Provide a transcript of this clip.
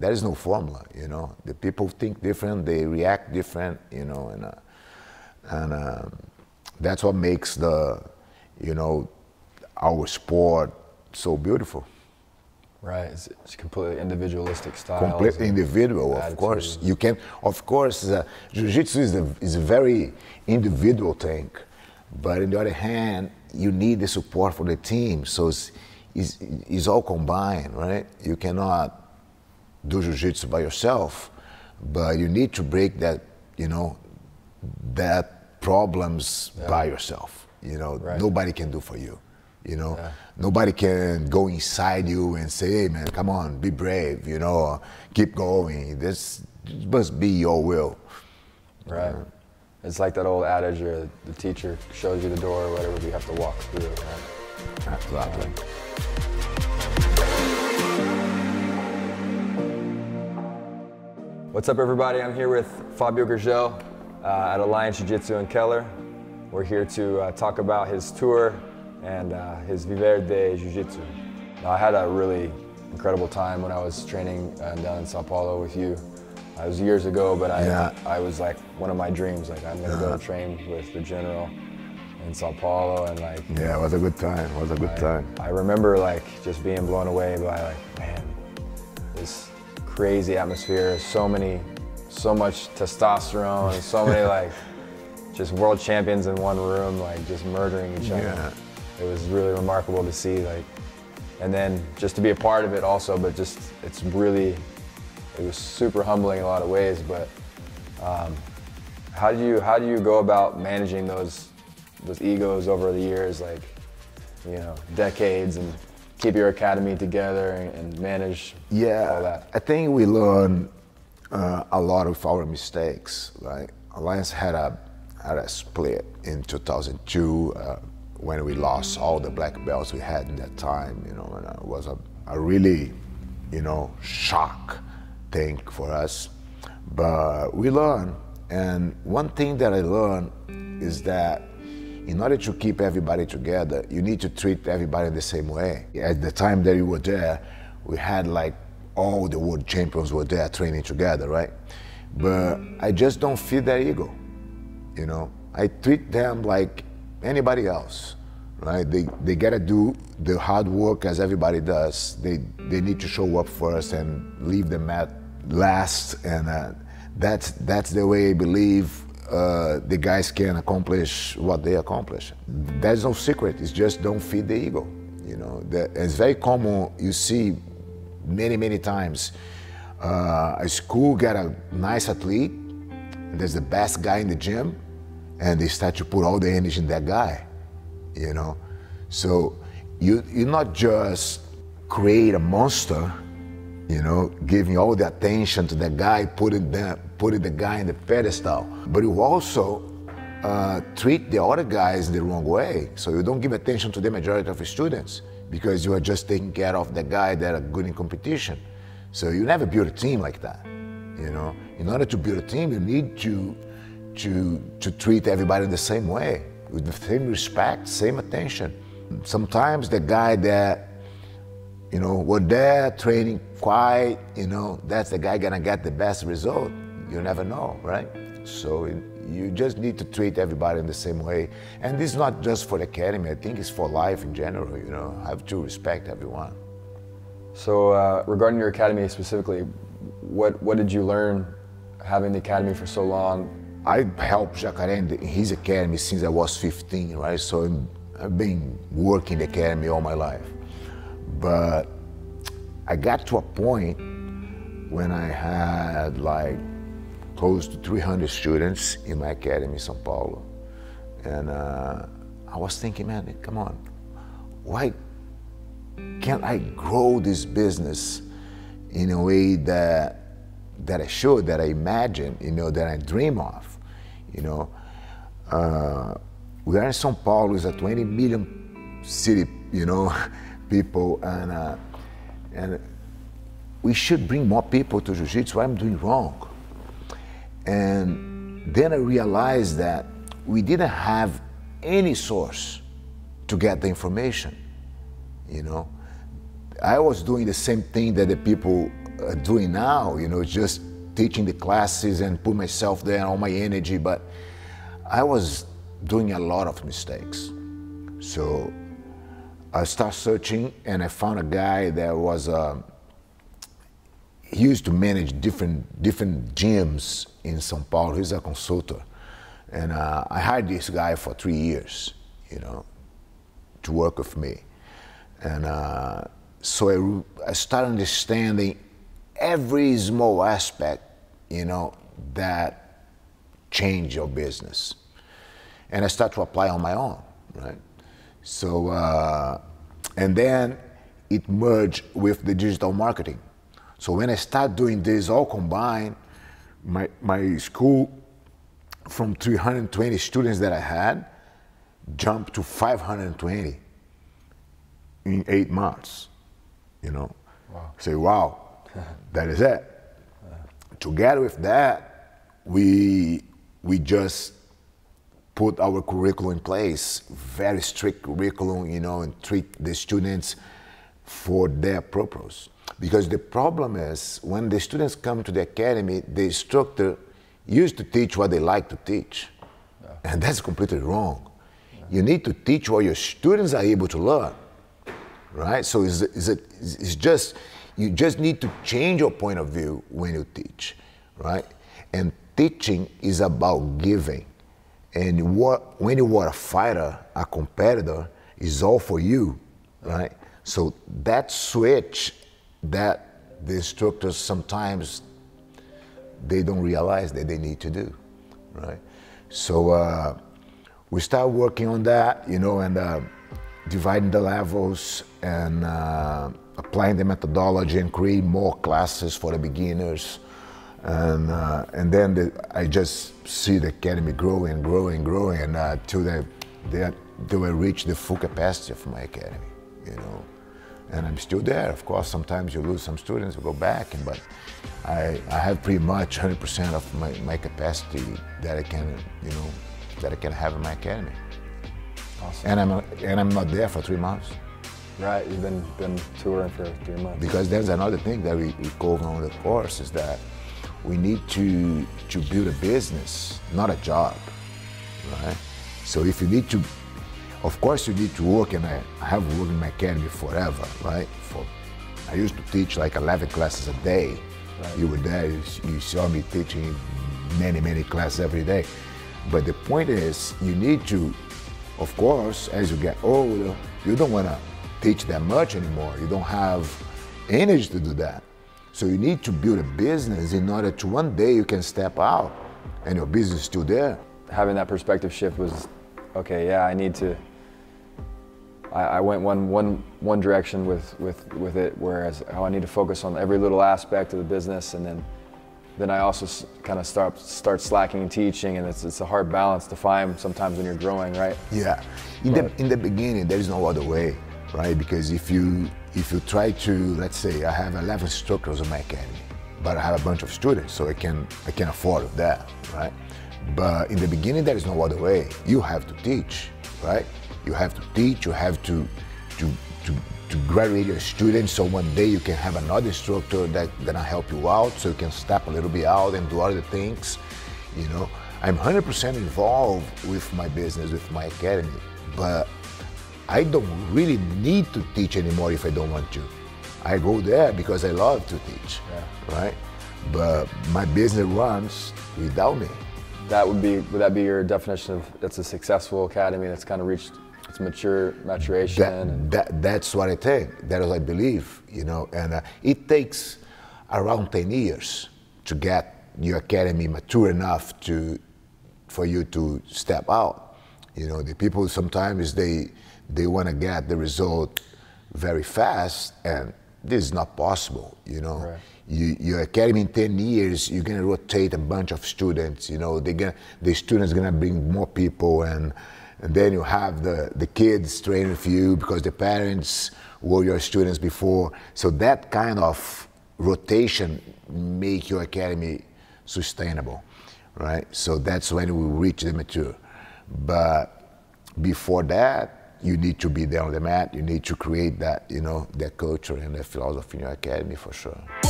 there is no formula, you know. The people think different, they react different, you know, and uh, and um, that's what makes the, you know, our sport so beautiful. Right, it's, it's completely individualistic style. Completely individual, of course. You can, of course, uh, jiu-jitsu is a, is a very individual thing, but on the other hand, you need the support for the team. So it's, it's, it's all combined, right? You cannot do jiu-jitsu by yourself, but you need to break that, you know, that problems yeah. by yourself. You know, right. nobody can do for you. You know, yeah. nobody can go inside you and say, "Hey, man, come on, be brave." You know, keep going. This must be your will. Right. It's like that old adage, or the teacher shows you the door, or whatever. You have to walk through it. Right? Exactly. What's up, everybody? I'm here with Fabio Gurgel uh, at Alliance Jiu Jitsu in Keller. We're here to uh, talk about his tour and uh, his Viver de Jiu-Jitsu. I had a really incredible time when I was training uh, down in Sao Paulo with you. Uh, it was years ago, but I, yeah. I was like one of my dreams. Like I'm gonna go train with the general in Sao Paulo, and like yeah, it was a good time. It was a good I, time. I remember like just being blown away by like man, this crazy atmosphere. So many, so much testosterone, so many like just world champions in one room, like just murdering each other. Yeah it was really remarkable to see like and then just to be a part of it also but just it's really it was super humbling in a lot of ways but um, how do you how do you go about managing those those egos over the years like you know decades and keep your academy together and, manage yeah all that i think we learn uh, a lot of our mistakes right alliance had a had a split in 2002 uh, when we lost all the black belts we had in that time, you know, and it was a, a really, you know, shock thing for us. But we learned, and one thing that I learned is that in order to keep everybody together, you need to treat everybody the same way. At the time that you were there, we had like all the world champions were there training together, right? But I just don't feed their ego, you know. I treat them like anybody else, right? They, they gotta do the hard work as everybody does. They, they need to show up first and leave the mat last. And uh, that's, that's the way I believe uh, the guys can accomplish what they accomplish. There's no secret, it's just don't feed the ego. You know, it's very common, you see many, many times, uh, a school get a nice athlete, there's the best guy in the gym, and they start to put all the energy in that guy, you know. So you you not just create a monster, you know, giving all the attention to the guy, putting the putting the guy in the pedestal, but you also uh, treat the other guys the wrong way. So you don't give attention to the majority of the students because you are just taking care of the guy that are good in competition. So you never build a team like that. You know, in order to build a team, you need to to, to treat everybody the same way, with the same respect, same attention. Sometimes the guy that, you know, were there training quiet, you know, that's the guy gonna get the best result. You never know, right? So you just need to treat everybody in the same way. And this is not just for the academy, I think it's for life in general, you know, I have to respect everyone. So uh, regarding your academy specifically, what, what did you learn having the academy for so long? I helped Jacaré in his academy since I was 15, right? So I've been working the academy all my life. But I got to a point when I had like close to 300 students in my academy in Sao Paulo. And uh, I was thinking, man, come on, why can't I grow this business in a way that that I should, that I imagine, you know, that I dream of? You know, uh, we are in São Paulo, it's a 20 million city, you know, people, and uh, and we should bring more people to jiu-jitsu. What I'm doing wrong? And then I realized that we didn't have any source to get the information. You know, I was doing the same thing that the people are doing now, you know, just teaching the classes and put myself there, all my energy, but I was doing a lot of mistakes. So I started searching and I found a guy that was, uh, he used to manage different, different gyms in São Paulo. He's a consultant. And uh, I hired this guy for three years, you know, to work with me. And uh, so I, I started understanding every small aspect, you know, that change your business. And I started to apply on my own, right? So, uh, and then it merged with the digital marketing. So when I started doing this all combined, my, my school from 320 students that I had jumped to 520 in eight months. You know, wow. say, wow, that is it. Together with that, we we just put our curriculum in place, very strict curriculum, you know, and treat the students for their purpose. Because the problem is when the students come to the academy, the instructor used to teach what they like to teach. Yeah. And that's completely wrong. Yeah. You need to teach what your students are able to learn. Right? So it's, it's, it's just, you just need to change your point of view when you teach. Right? And teaching is about giving. And what, when you are a fighter, a competitor, is all for you, right? So that switch that the instructors sometimes they don't realize that they need to do, right? So uh, we start working on that, you know, and uh, dividing the levels and uh, applying the methodology and create more classes for the beginners. And, uh, and then the, I just see the academy growing and growing and growing until uh, they, they, they will reach the full capacity of my academy, you know and I'm still there. Of course, sometimes you lose some students, you go back, but I, I have pretty much 100% of my, my capacity that I can, you know, that I can have in my academy. Awesome. And I'm and I'm not there for three months. Right, you've been been touring for three months. Because there's another thing that we, we cover on the course is that we need to to build a business, not a job, right? So if you need to of course, you need to work, and I, I have worked in my academy forever, right? For I used to teach like 11 classes a day. Right. You were there, you, you saw me teaching many, many classes every day. But the point is, you need to, of course, as you get older, you don't want to teach that much anymore. You don't have energy to do that. So you need to build a business in order to one day you can step out and your business is still there. Having that perspective shift was, okay, yeah, I need to I, I, went one, one, one direction with, with, with it, whereas how I need to focus on every little aspect of the business, and then then I also kind of start start slacking and teaching, and it's, it's a hard balance to find sometimes when you're growing, right? Yeah, in but, the in the beginning there is no other way, right? Because if you if you try to let's say I have 11 instructors in my academy, but I have a bunch of students, so I can I can afford that, right? But in the beginning there is no other way. You have to teach, right? You have to teach, you have to, to, to, to graduate your students so one day you can have another instructor that gonna help you out so you can step a little bit out and do other things. You know, I'm 100% involved with my business, with my academy, but I don't really need to teach anymore if I don't want to. I go there because I love to teach, yeah. right? But my business runs without me. That would be would that be your definition of that's a successful academy that's kind of reached it's mature maturation. That, that, that's what I think. That is I believe. You know, and uh, it takes around ten years to get your academy mature enough to for you to step out. You know, the people sometimes they they want to get the result very fast, and this is not possible. You know. Right. You, your academy in 10 years, you're gonna rotate a bunch of students, you know, they gonna, the students gonna bring more people and and then you have the, the kids training for you because the parents were your students before. So that kind of rotation make your academy sustainable, right? So that's when we reach the mature. But before that, you need to be there on the mat. You need to create that, you know, that culture and that philosophy in your academy for sure.